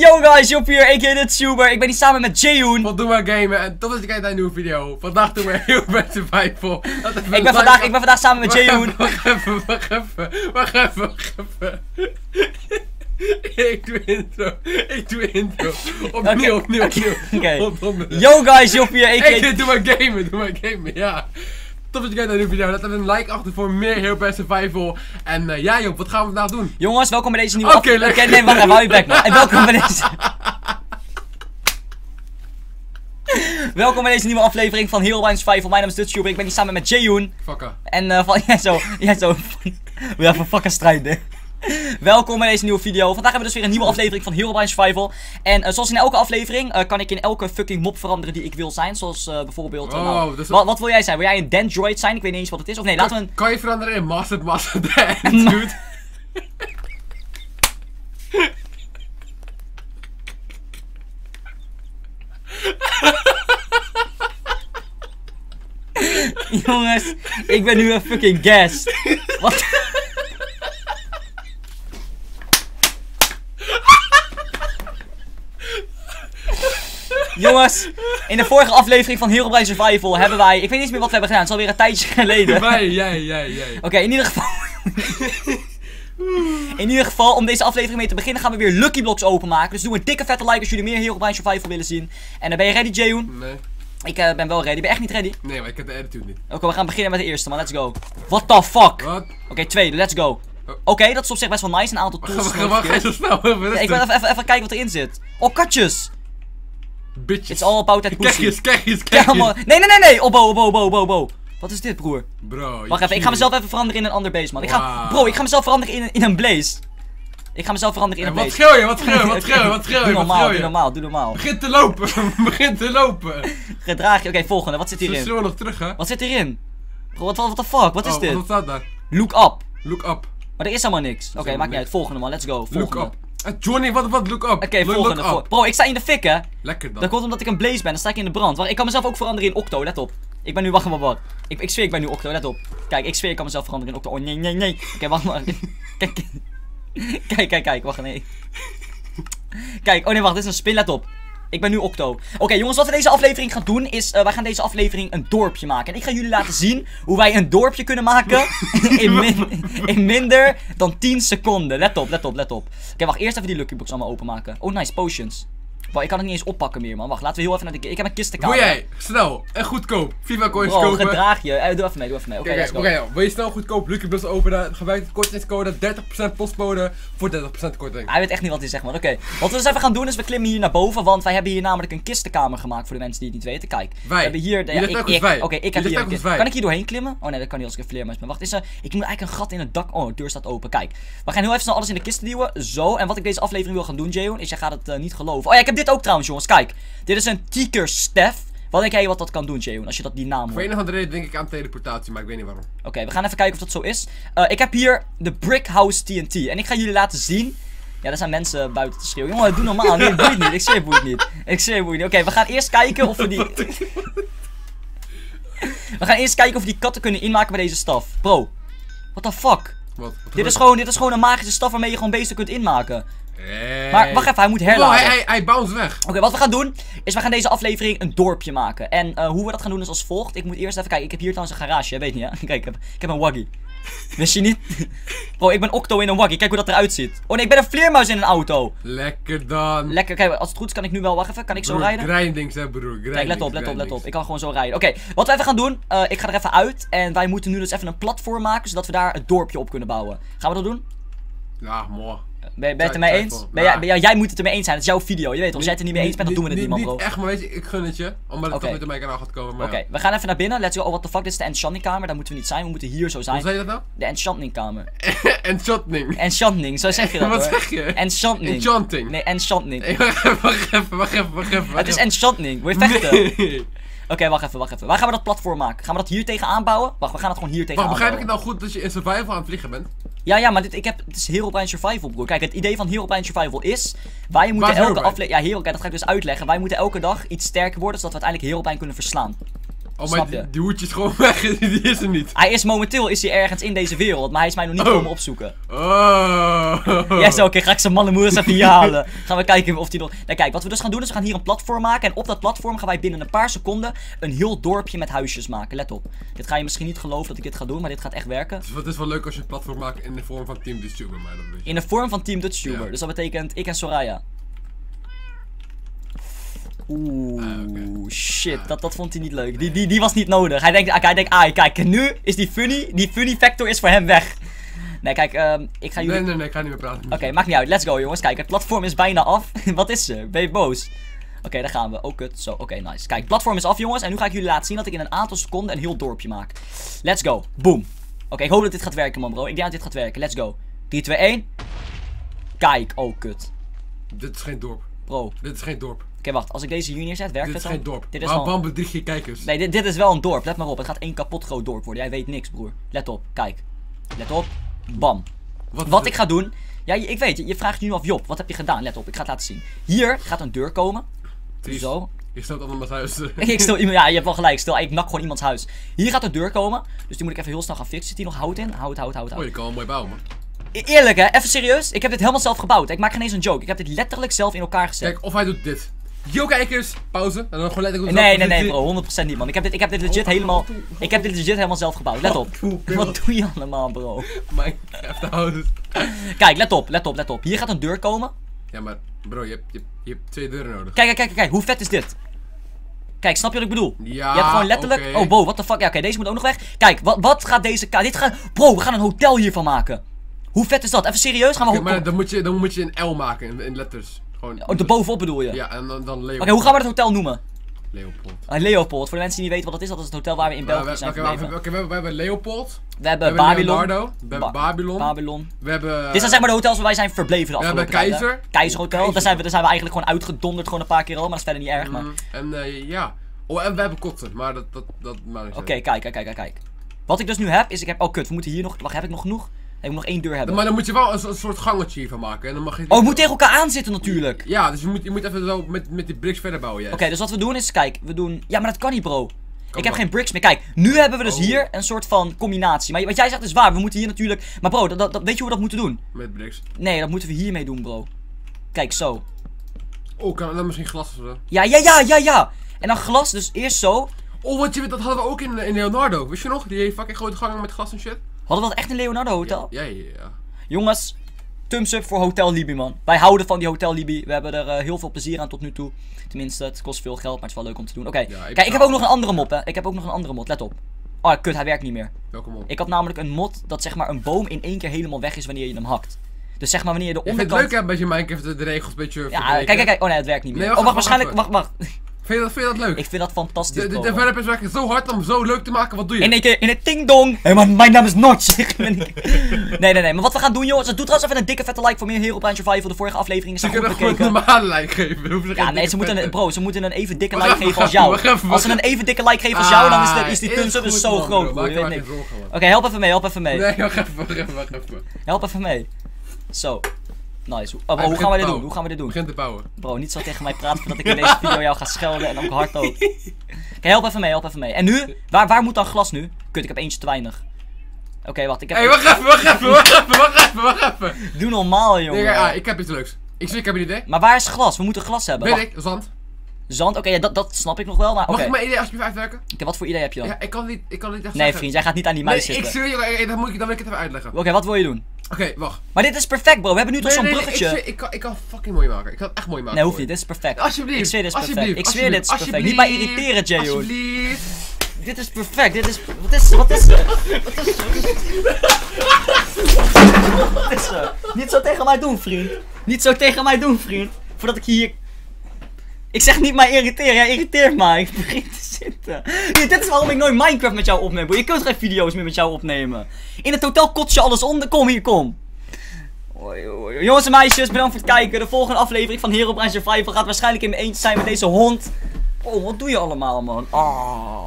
Yo guys, Job hier, a.k.a. de Tuber. Ik ben hier samen met Jayoon. Wat doen we gamen en tot als je kijkt naar een nieuwe video. Vandaag doen we heel best survival. Ik ben, vandaag, ik ben vandaag samen met even, Wacht even, wacht even, wacht even, wacht even. Ik doe intro, ik doe intro. Opnieuw, opnieuw, opnieuw. Yo guys, Job hier, a.k.a. Ik doe maar gamen, doe maar gamen, ja. Tot als je kijkt naar een nieuwe video. Laat even een like achter voor meer heel best survival. En eh, ja joh, wat gaan we vandaag doen? Jongens, welkom bij deze nieuwe Oké, af- lekker. Oké, nee, wacht even, hou je bek man. En welkom bij deze... welkom bij deze nieuwe aflevering van Herobrine Survival. Mijn naam is Dutch ik ben hier samen met Jayoon. Fucker. En eh van, ja zo, ja zo. We hebben fucking strijden. Welkom bij deze nieuwe video. Vandaag hebben we dus weer een nieuwe aflevering van Herobrine Survival. En eh, zoals in elke aflevering eh, kan ik in elke fucking mob veranderen die ik wil zijn. Zoals eh, bijvoorbeeld... Oh, nou, dus- wat, wat wil jij zijn? Wil jij een Dendroid zijn? Ik weet niet eens wat het is. Of nee, laten we een... Kan je veranderen in Master Master Dance, dude? Jongens, ik ben nu een fucking guest. Wat? Jongens, in de vorige aflevering van Herobrine Survival hebben wij... Ik weet niet eens meer wat we hebben gedaan. Het is alweer een tijdje geleden. Wij, jij, jij, jij. Oké, in ieder geval... in ieder geval, om deze aflevering mee te beginnen gaan we weer Lucky Blocks openmaken. Dus doe een dikke vette like als jullie meer Herobrine Survival willen zien. En dan ben je ready, Jayoon? Nee, Ik eh, ben wel ready. Ben je echt niet ready? nee, maar ik heb de attitude niet. Oké, we gaan beginnen met de eerste man. Let's go. What the fuck? Oké, tweede, let's go. Oh. Oké, dat is op zich best wel nice. Een aantal tools. wacht, wacht, zo snel ik wil even, even, even kijken wat erin zit. Oh, katjes. Bitches. It's all about that pussy. Kekjes, kekjes, Ja, kekjes. man. Nee, nee, nee, nee. Obo, obo, obo, obo, obo. Wat is dit, broer? Bro, Wacht even, ik ga mezelf even veranderen in een ander beest, man. Ik ga, bro, ik ga mezelf veranderen in, een- in een blaze. Ik ga mezelf veranderen in En een wat blaze. schreeuw je, wat schreeuw je, wat schreeuw je, wat schreeuw Doe je, wat normaal, doe normaal, doe normaal. Begin te lopen, begin te lopen. Gedraag je. Oké, volgende. Wat zit hierin? schreeuwen nog terug, hè? Wat zit hierin? Bro, wat what the fuck? Wat is Oh, dit? Wat staat daar? Look up. Look up. Maar er is helemaal niks. Oké, maakt niet uit. Volgende, man. Let's go. Look up. Eh, Johnny, wat, wat, look up? Oké, volgende. Look vol- up. Bro, ik sta in de fik, hè? Lekker dan. Dat komt omdat ik een blaze ben, dan sta ik in de brand. Wacht, ik kan mezelf ook veranderen in Octo, let op. Ik ben nu, wacht maar wat. Ik, ik zweer, ik ben nu Octo, let op. Kijk, ik zweer, ik kan mezelf veranderen in Octo. Oh nee, nee, nee. Oké, wacht maar. kijk, kijk, kijk, kijk, wacht, nee. Kijk, oh nee, wacht, dit is een spin, let op. Ik ben nu Octo. Oké, jongens, wat we deze aflevering gaan doen is, eh, wij gaan deze aflevering een dorpje maken. En ik ga jullie laten zien hoe wij een dorpje kunnen maken in, min- in minder dan 10 seconden. Let op, let op, let op. Oké, wacht, eerst even die Lucky Box allemaal openmaken. Oh, nice, potions. Wow, ik kan het niet eens oppakken meer, man. Wacht, laten we heel even naar de... Ik heb een kistenkamer. Wil jij snel en goedkoop FIFA coins Bro, kopen? gedraag je. Eh, doe even mee, doe even mee. Oké, go. oké, wil je snel goedkoop Lucky Plus openen? Gebruik de kortingscode 30% postbode voor 30% korting. Hij weet echt niet wat hij zegt, man. Oké, wat we dus even gaan doen is we klimmen hier naar boven, want wij hebben hier namelijk een kistenkamer gemaakt voor de mensen die het niet weten. Kijk, we Wij. hebben hier... De, ja, ik. Oké, ik heb hier een. Kan ik hier doorheen klimmen? Oh nee, dat kan niet als ik een vleermuis ben. Wacht, is er... Ik moet eigenlijk een gat in het dak... Oh, de deur staat open. Kijk, we gaan heel even snel alles in de kisten duwen. Zo, en wat ik deze aflevering wil gaan doen, Jayon, is jij gaat het eh, niet geloven. Oh ja, ik heb dit ook trouwens, jongens. Kijk, dit is een Teaker Staff. Wat denk jij wat dat kan doen, Jayon, als je dat die naam Voor hoort? een of andere reden denk ik aan teleportatie, maar ik weet niet waarom. Oké, we gaan even kijken of dat zo is. Eh, ik heb hier de Brick House TNT. En ik ga jullie laten zien. Ja, er zijn mensen buiten te schreeuwen. Jongen, doe normaal. Nee, boeit niet. Ik zweer boeit niet. Ik zweer boeit niet. Oké, we gaan eerst kijken of we die... we gaan eerst kijken of we die katten kunnen inmaken bij deze staf. Bro, what the fuck? Wat? wat Dit is, gewoon, dit is gewoon een magische staf waarmee je gewoon beesten kunt inmaken. Maar wacht even, hij moet Oh, herladen. hij, hij, hij bounce weg. Oké, wat we gaan doen, is we gaan deze aflevering een dorpje maken. En eh, hoe we dat gaan doen is als volgt. Ik moet eerst even kijken, ik heb hier trouwens een garage, weet niet hè? Kijk, ik heb, ik heb een waggie. Wist je niet? Bro, ik ben Octo in een waggie, kijk hoe dat eruit ziet. Oh nee, ik ben een vleermuis in een auto. Lekker dan. Lekker, kijk, als het goed is kan ik nu wel, wacht even, kan ik zo rijden? Grindings hè broer, grindings, Kijk, let op, let op, let op. Ik kan gewoon zo rijden. Oké, wat we even gaan doen, eh, ik ga er even uit. En wij moeten nu dus even een platform maken, zodat we daar het dorpje op kunnen bouwen. Gaan we dat doen? Ja, mooi. Ben, ben je het er eens? Ben jij, ben jij, jij moet het ermee eens zijn, het is jouw video. Je weet, als jij het er niet mee eens bent, dan doen we het niet, man, bro. Niet echt, maar weet je, ik gun het je. Omdat het toch niet op mijn kanaal gaat komen. Oké, we gaan even naar binnen. Let's go. Oh, what the fuck, dit is de enchanting kamer. Daar moeten we niet zijn. We moeten hier zo Hoe zijn. zei je dat nou? De enchanting kamer. Enchanting. Enchanting, zo zeg je dat Wat hoor. zeg je? Enchanting. Enchanting. Nee, enchanting. Wacht even, wacht even, wacht even, wacht even. Het is enchanting. Wil je vechten? Nee. Oké, wacht even, wacht even. Waar gaan we dat platform maken? Gaan we dat hier tegenaan bouwen? Wacht, we gaan het gewoon hier tegenaan Wacht, begrijp ik het nou goed dat je in survival aan het vliegen bent? Ja, ja, maar dit, ik heb, het is Herobrine Survival, broer. Kijk, het idee van Herobrine Survival is... Wij moeten elke Herobrine? aflevering... Ja, Hero, kijk, dat ga ik dus uitleggen. Wij moeten elke dag iets sterker worden, zodat we uiteindelijk Herobrine kunnen verslaan. Oh, maar die, die hoedje is gewoon weg. Die is er niet. Hij is momenteel is hij ergens in deze wereld, maar hij is mij nog niet Oh. komen opzoeken. Oh. Ja, zo, oké, ga ik zijn mannen moeders even hier halen. Gaan we kijken of die nog... Nee, kijk, wat we dus gaan doen is we gaan hier een platform maken. En op dat platform gaan wij binnen een paar seconden een heel dorpje met huisjes maken. Let op. Dit ga je misschien niet geloven dat ik dit ga doen, maar dit gaat echt werken. Het is, het is wel leuk als je een platform maakt in de vorm van Team Disturber, maar dat weet je. In de vorm van Team. Ja. Dus dat betekent ik en Soraya. Oeh, Ah, shit, Ah, dat, dat vond hij niet leuk. Die, die, die was niet nodig. Hij denkt, hij denkt, ah, kijk, nu is die funny, die funny factor is voor hem weg. Nee, kijk, ehm, ik ga jullie... Nee, nee, nee, ik ga niet meer praten. Oké, maakt niet uit. Let's go, jongens. Kijk, het platform is bijna af. Wat is er? Ben je boos? Oké, daar gaan we. Oh, kut. Zo, oké, nice. Kijk, het platform is af, jongens. En nu ga ik jullie laten zien dat ik in een aantal seconden een heel dorpje maak. Let's go. Boom. Oké, ik hoop dat dit gaat werken, man, bro. Ik denk dat dit gaat werken. Let's go. 3, 2, 1. Kijk. Oh, kut. Dit is geen dorp. Bro. Dit is geen dorp. Wacht. Als ik deze hier neerzet, werkt Dit het is dan? geen dorp. Dit is Waarom wel... waarom bedrieg je kijkers? Nee, dit, dit is wel een dorp. Let maar op. Het gaat één kapot groot dorp worden. Jij weet niks, broer. Let op. Kijk. Let op. Bam. Wat, is Wat dit? ik ga doen. Ja, ik weet, je, vraagt je nu af, Job, wat heb je gedaan? Let op, ik ga het laten zien. Hier gaat een deur komen. Triest. Zo. Je stelt allemaal mijn huis. Ik stel iemand, ja, je hebt wel gelijk. Stel, ik nak gewoon iemands huis. Hier gaat een deur komen. Dus die moet ik even heel snel gaan fixen. Zit hier nog hout in? Hout, hout, hout, Oh, hout. je kan wel mooi bouwen, man. E- Eerlijk hè, even serieus. Ik heb dit helemaal zelf gebouwd. Ik maak geen eens een joke. Ik heb dit letterlijk zelf in elkaar gezet. Kijk, of hij doet dit. Yo, kijkers! Pauze. En dan gewoon letterlijk... Nee, nee, nee, bro. 100% niet, man. Ik heb dit, ik heb dit legit helemaal. Ik heb dit legit helemaal zelf gebouwd. Let op. Wat doe je allemaal, bro? Minecraft houses. Kijk, let op, let op, let op. Hier gaat een deur komen. Ja, maar bro, je hebt, je, je hebt twee deuren nodig. Kijk, kijk, kijk, kijk. Hoe vet is dit? Kijk, snap je wat ik bedoel? Ja, je hebt gewoon letterlijk. Oh, wow, what the fuck. Ja, oké, deze moet ook nog weg. Kijk, wat, wat gaat deze. Dit gaat. Bro, we gaan een hotel hiervan maken. Hoe vet is dat? Even serieus? Gaan we. Ho- maar dan moet, je, dan moet je een L maken in, in letters. Gewoon. Oh, erbovenop bedoel je? Oké, Ja, en dan, dan Leopold. hoe gaan we het hotel noemen? Leopold. Ah, Leopold. Voor de mensen die niet weten wat dat is, dat is het hotel waar we in België we, zijn oké, we, we, gebleven. oké, we, we hebben Leopold. We hebben Babylon. Leonardo. We hebben Ba- Babylon. Babylon. We hebben... Dit zijn zeg maar de hotels waar wij zijn verbleven de We hebben? Keizer. Keizerhotel. Keizer. Daar zijn, we, daar zijn we eigenlijk gewoon uitgedonderd gewoon een paar keer al, maar dat is verder niet erg. Maar... Mm, en eh, ja. Oh, en we hebben kotten, maar dat, dat, dat maakt niet Oké, kijk, kijk, kijk, kijk. Wat ik dus nu heb, is ik heb... Oh, kut, we moeten hier nog... Wacht, heb ik nog genoeg? Ik moet nog één deur hebben. Maar dan moet je wel een, een soort gangetje hiervan maken. En dan mag je Oh, we moeten tegen elkaar aanzitten natuurlijk. Ja, dus je moet, je moet even zo met, met die bricks verder bouwen, ja. Oké, dus wat we doen is, kijk, we doen... Ja, maar dat kan niet, bro. ik heb wel. geen bricks meer. Kijk, nu hebben we dus Oh. hier een soort van combinatie. Maar wat jij zegt is waar, we moeten hier natuurlijk... Maar bro, dat, dat, dat- weet je hoe we dat moeten doen? Met bricks. Nee, dat moeten we hiermee doen, bro. Kijk, zo. Oh, kan dan misschien glas of zo? Ja, ja, ja, ja, ja. En dan glas, dus eerst zo. Oh, wat je, dat hadden we ook in, in Leonardo. Wist je nog? Die fucking grote gangen met glas en shit. Hadden we dat echt in Leonardo Hotel? Ja, ja, ja. Jongens, thumbs up voor Hotel Libi, man. Wij houden van die Hotel Libi. We hebben er eh, heel veel plezier aan tot nu toe. Tenminste, het kost veel geld, maar het is wel leuk om te doen. Oké, kijk, ik heb ook nog een andere mod, hè. Ik heb ook nog een andere mod, let op. Oh, kut, hij werkt niet meer. Welkom op. Ik had namelijk een mod dat zeg maar een boom in één keer helemaal weg is wanneer je hem hakt. Dus zeg maar wanneer je de Ik vind het onderkant... leuk, hè, een beetje Minecraft, de, regels een beetje Ja, verbreken. kijk, kijk, kijk. Oh nee, het werkt niet meer. Nee, oh, wacht, wacht, wacht, waarschijnlijk... Wacht, wacht. Vind je dat, vind je dat leuk? Ik vind dat fantastisch, de, developers werken zo hard om zo leuk te maken, wat doe je? In één keer in het ting-dong. Hé man, mijn naam is Notch. Nee, nee, nee. Maar wat we gaan doen, jongens. Doe trouwens even een dikke vette like voor meer Hero Brand Survival. De vorige afleveringen Ze zijn goed kunnen gewoon een normale like geven. Ze Ja, nee, ze moeten een, bro, ze moeten een even dikke like even, geven als jou. Als ze een even dikke like geven als jou, dan is de, Ah, is die goed, dus zo man, groot. Oké, help even mee, help even mee. Nee, wacht even, wacht even, wacht even. Help even mee. Zo. Nice. Oh, bro, hoe gaan we dit doen? Hoe gaan we dit doen? Begint te bouwen. Bro, niet zo tegen mij praten voordat ik in deze video jou ga schelden en ook hard ook. Oké, help even mee, help even mee. En nu? Waar, waar moet dan glas nu? Kut, ik heb eentje te weinig. Oké, wacht, ik heb... Hé, hey, wacht even, wacht even, wacht even, wacht even, wacht even. Doe normaal, Nee, jongen. ja, ik heb iets leuks. Ik zie, ik heb een idee. Maar waar is glas? We moeten glas hebben. Weet Wacht, ik, zand. Zand? Oké, ja, dat, dat snap ik nog wel, maar. Mag ik mijn idee alsjeblieft uitwerken? Oké, wat voor idee heb je dan? Ja, ik kan niet, ik kan niet echt nee, zeggen. vriend, jij gaat niet aan die Nee, muis ik zitten. zweer je, eh, dan, moet ik, dan wil ik het even uitleggen. Oké, wat wil je doen? Wacht. Maar dit is perfect, bro. We hebben nu toch Nee, zo'n nee, nee, bruggetje. ik, zweer, ik, kan, ik kan fucking mooi maken. Ik kan het echt mooi maken. nee, hoeft voor niet. je. Dit is perfect. Alsjeblieft. Ik zweer, dit is perfect. alsjeblieft, Ik zweer, dit is perfect. Niet mij irriteren, Jayon. Alsjeblieft. Dit is perfect. Dit is... Wat is... Wat is er? Wat is er? Wat is er? Niet zo tegen mij doen, vriend. Niet zo tegen mij doen, vriend. Voordat ik hier... Ik zeg niet mij irriteren. Jij irriteert mij. Ik begin te zitten. Nee, dit is waarom ik nooit Minecraft met jou opneem. bro. Je kunt geen video's meer met jou opnemen. In het hotel kots je alles onder. Kom hier, kom. Jongens en meisjes, bedankt voor het kijken. De volgende aflevering van Hero Survival gaat waarschijnlijk in mijn eentje zijn met deze hond. Oh, wat doe je allemaal, man? Ah.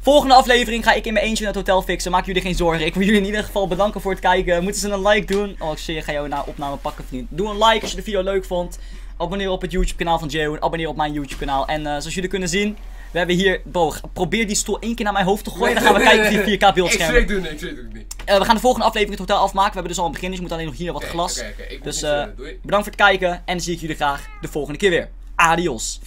Volgende aflevering ga ik in mijn eentje naar het hotel fixen. Maak jullie geen zorgen. Ik wil jullie in ieder geval bedanken voor het kijken. Moeten ze een like doen? Oh, ik zie je, ga jou na opname pakken, vriend. Doe een like als je de video leuk vond. Abonneer op het YouTube kanaal van Jeo. Abonneer op mijn YouTube kanaal. En eh, zoals jullie kunnen zien, We hebben hier, probeer die stoel één keer naar mijn hoofd te gooien. Dan gaan we kijken of die 4K Ik zweer beeldscherm. het doen, ik het niet. Eh, we gaan de volgende aflevering het hotel afmaken. We hebben dus al een begin, dus je moet alleen nog hier wat glas. Ik Dus niet eh, bedankt voor het kijken en dan zie ik jullie graag de volgende keer weer. Adios.